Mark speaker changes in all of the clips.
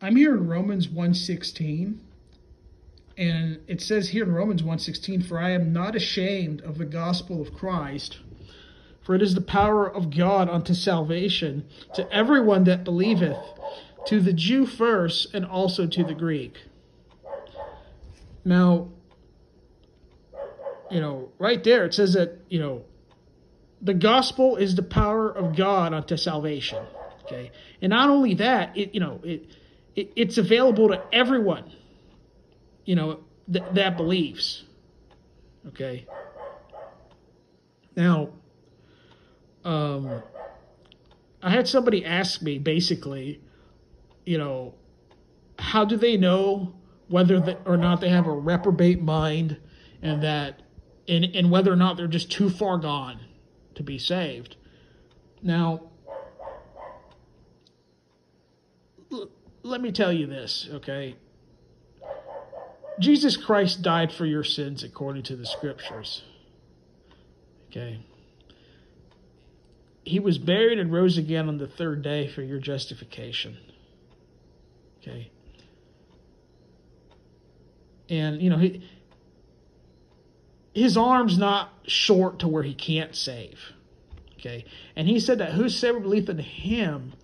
Speaker 1: I'm here in Romans 1:16 and it says here in Romans 1:16 for I am not ashamed of the gospel of Christ for it is the power of God unto salvation to everyone that believeth to the Jew first and also to the Greek. Now you know, right there it says that, you know, the gospel is the power of God unto salvation. Okay. And not only that, it you know, it, it it's available to everyone, you know, th- that believes. Okay. Now, um, I had somebody ask me basically, you know, how do they know whether the, or not they have a reprobate mind and that and, and whether or not they're just too far gone to be saved. Now, let me tell you this, okay? Jesus Christ died for your sins according to the scriptures. Okay? He was buried and rose again on the third day for your justification. Okay? And, you know, he, his arm's not short to where he can't save. Okay? And he said that whosoever believeth in him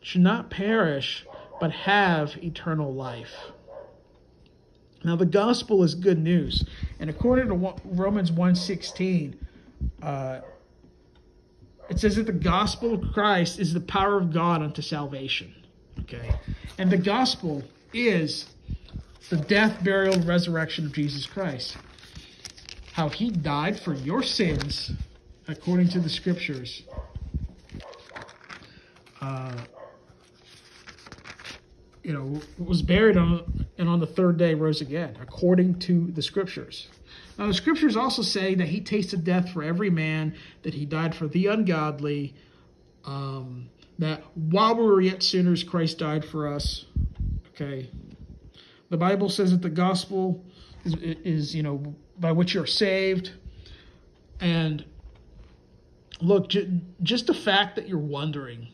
Speaker 1: should not perish, but have eternal life. Now the gospel is good news. And according to Romans 1.16, uh, it says that the gospel of Christ is the power of God unto salvation. Okay? And the gospel is the death, burial, resurrection of Jesus Christ how he died for your sins according to the scriptures. Uh, you know, was buried on and on the third day rose again, according to the scriptures. Now, the scriptures also say that he tasted death for every man, that he died for the ungodly, um, that while we were yet sinners, Christ died for us. Okay. The Bible says that the gospel is, is you know, by which you're saved. And look, just the fact that you're wondering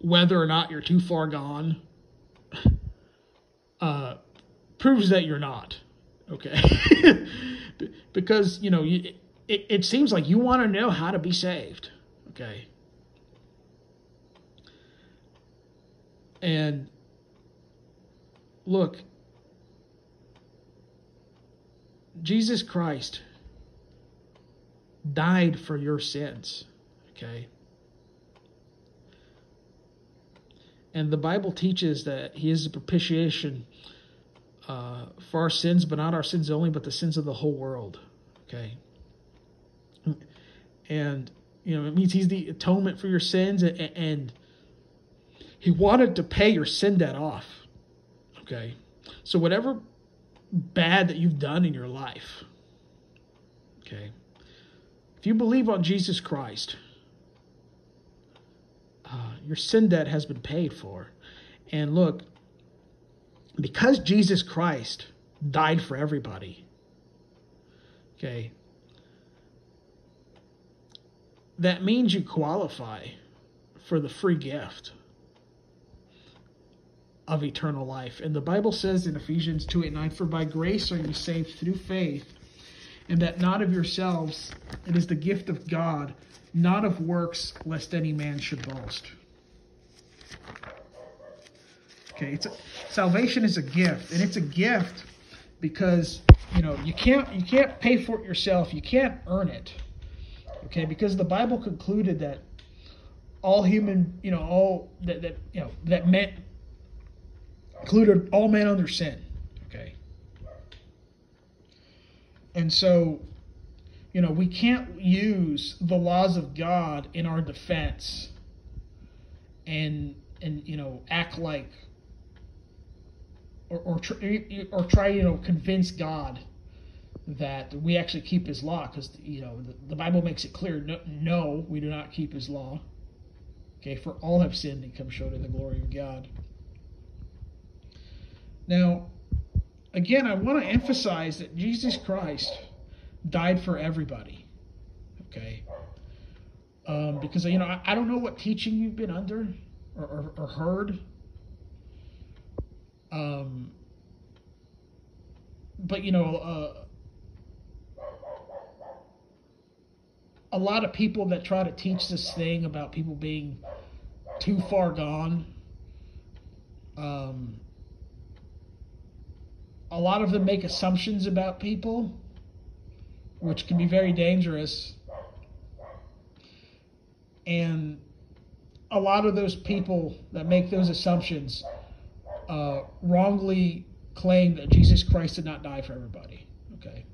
Speaker 1: whether or not you're too far gone uh, proves that you're not. Okay. because, you know, you, it, it seems like you want to know how to be saved. Okay. And look, Jesus Christ died for your sins. Okay? And the Bible teaches that He is a propitiation uh, for our sins, but not our sins only, but the sins of the whole world. Okay? And, you know, it means He's the atonement for your sins, and, and He wanted to pay your sin debt off. Okay? So, whatever bad that you've done in your life. Okay? If you believe on Jesus Christ, uh, your sin debt has been paid for. And look, because Jesus Christ died for everybody, okay, that means you qualify for the free gift of eternal life. And the Bible says in Ephesians 2 8 9, For by grace are you saved through faith, and that not of yourselves, it is the gift of God, not of works, lest any man should boast. Okay, it's a, salvation is a gift, and it's a gift because you know you can't you can't pay for it yourself. You can't earn it. Okay, because the Bible concluded that all human, you know, all that that you know that meant included all men under sin. Okay. And so, you know, we can't use the laws of God in our defense and and you know act like or or, or try you know convince God that we actually keep His law because you know the, the, Bible makes it clear no, no we do not keep His law. Okay, for all have sinned and come short of the glory of God. Now, again, I want to emphasize that Jesus Christ died for everybody. Okay? Um, because, you know, I, I don't know what teaching you've been under or, or, or heard. Um, but you know, uh, a lot of people that try to teach this thing about people being too far gone. Um, a lot of them make assumptions about people, which can be very dangerous. And a lot of those people that make those assumptions uh, wrongly claim that Jesus Christ did not die for everybody. Okay.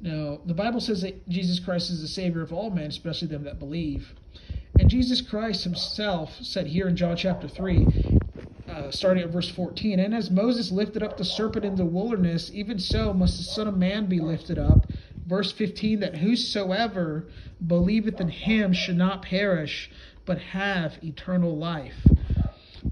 Speaker 1: Now, the Bible says that Jesus Christ is the Savior of all men, especially them that believe. And Jesus Christ himself said here in John chapter 3, uh, starting at verse 14, And as Moses lifted up the serpent in the wilderness, even so must the Son of Man be lifted up. Verse 15, that whosoever believeth in him should not perish, but have eternal life.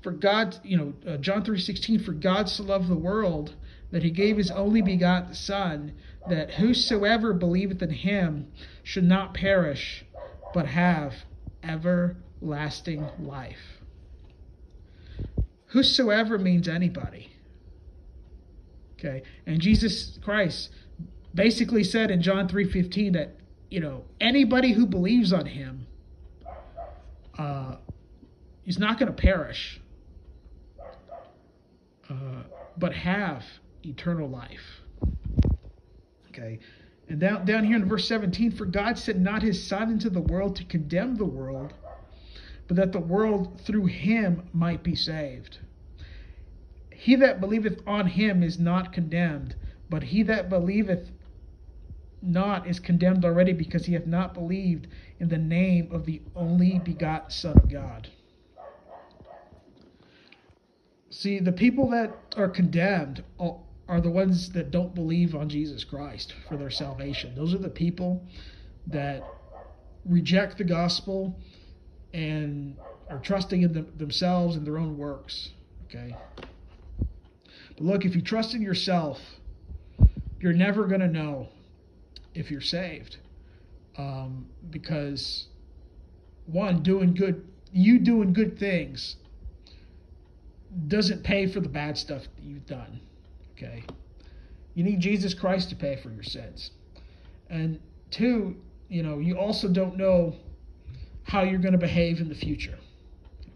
Speaker 1: For God, you know, uh, John 3:16, for God so loved the world that he gave his only begotten Son, that whosoever believeth in him should not perish, but have everlasting life. Whosoever means anybody. Okay, and Jesus Christ basically said in John 3:15 that you know anybody who believes on him uh, is not going to perish, uh, but have eternal life. Okay, and down down here in verse 17, for God sent not His Son into the world to condemn the world, but that the world through Him might be saved. He that believeth on Him is not condemned, but he that believeth not is condemned already because he hath not believed in the name of the only begotten Son of God. See, the people that are condemned are the ones that don't believe on Jesus Christ for their salvation. Those are the people that reject the gospel and are trusting in themselves and their own works. Okay? But look, if you trust in yourself, you're never going to know if you're saved. Um, because one, doing good, you doing good things doesn't pay for the bad stuff that you've done. Okay. You need Jesus Christ to pay for your sins. And two, you know, you also don't know how you're going to behave in the future.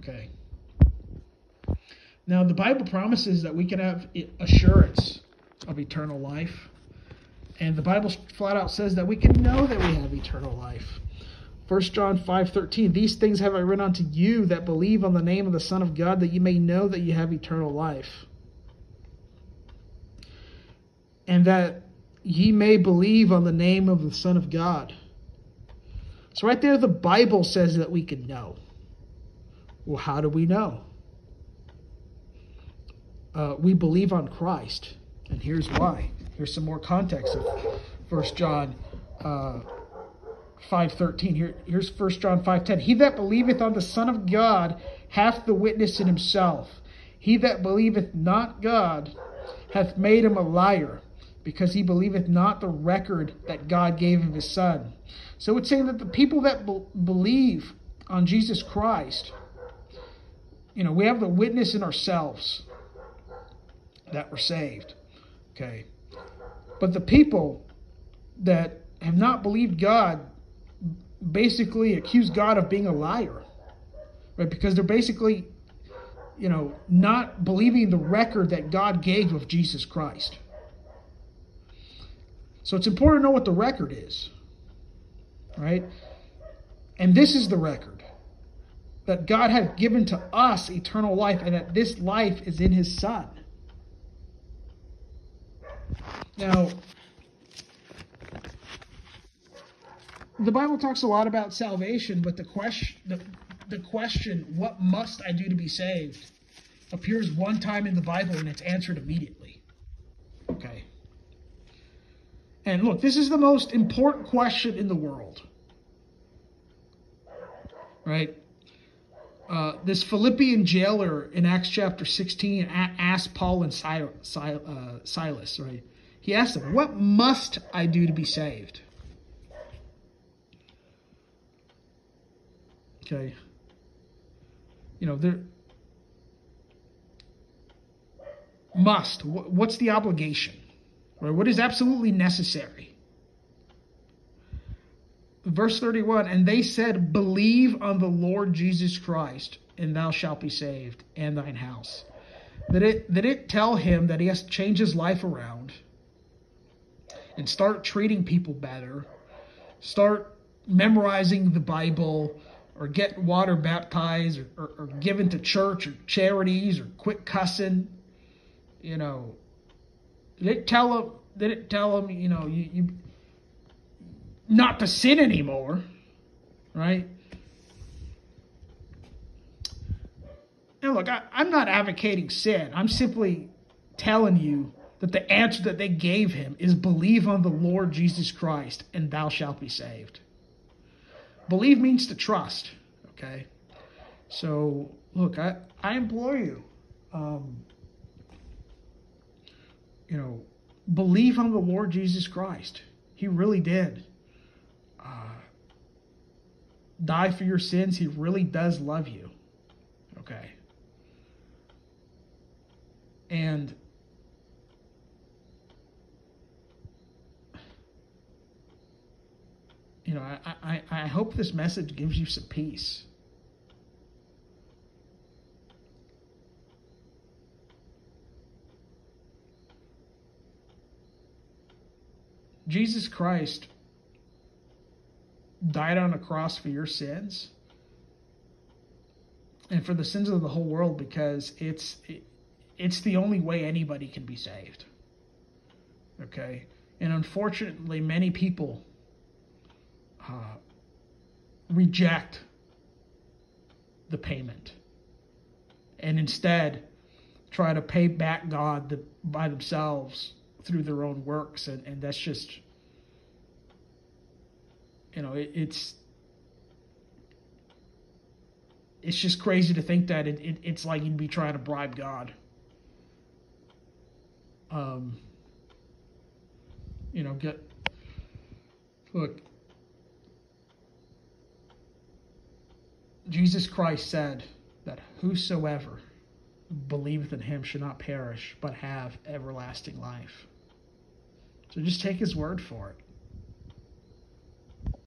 Speaker 1: Okay. Now, the Bible promises that we can have assurance of eternal life. And the Bible flat out says that we can know that we have eternal life. 1 John 5:13 These things have I written unto you that believe on the name of the Son of God that you may know that you have eternal life. And that ye may believe on the name of the Son of God. So right there the Bible says that we can know. Well, how do we know? Uh, we believe on Christ. And here's why. Here's some more context of 1 John uh, 5.13. Here, here's 1 John 5.10. He that believeth on the Son of God hath the witness in himself. He that believeth not God hath made him a liar, because he believeth not the record that God gave of his Son. So it's saying that the people that be- believe on Jesus Christ, you know, we have the witness in ourselves that we're saved. Okay. But the people that have not believed God basically accuse God of being a liar, right? Because they're basically, you know, not believing the record that God gave of Jesus Christ. So it's important to know what the record is, right? And this is the record that God has given to us eternal life, and that this life is in His Son. Now, the Bible talks a lot about salvation, but the question, the, the question, what must I do to be saved, appears one time in the Bible and it's answered immediately. Okay. And look, this is the most important question in the world. Right? Uh, this Philippian jailer in Acts chapter 16 asked Paul and uh, Silas, right? He asked them, What must I do to be saved? Okay. you know, there must. What's the obligation? Right? What is absolutely necessary? Verse 31 And they said, Believe on the Lord Jesus Christ, and thou shalt be saved, and thine house. That it, that it tell him that he has to change his life around and start treating people better, start memorizing the Bible, or get water baptized, or, or, or given to church or charities, or quit cussing you know, they tell them, they didn't tell them, you know, you, you not to sin anymore, right? And look, I, I'm not advocating sin. I'm simply telling you that the answer that they gave him is believe on the Lord Jesus Christ and thou shalt be saved. Believe means to trust, okay? So, look, I, I implore you. Um, you know, believe on the Lord Jesus Christ. He really did. Uh, die for your sins. He really does love you. Okay. And you know, I, I, I hope this message gives you some peace. Jesus Christ died on a cross for your sins and for the sins of the whole world because it's it, it's the only way anybody can be saved. Okay? And unfortunately, many people uh, reject the payment and instead try to pay back God the, by themselves through their own works, and, and that's just, you know, it, it's it's just crazy to think that it, it, it's like you'd be trying to bribe God. Um, you know, get look. Jesus Christ said that whosoever believeth in him should not perish, but have everlasting life. So just take his word for it.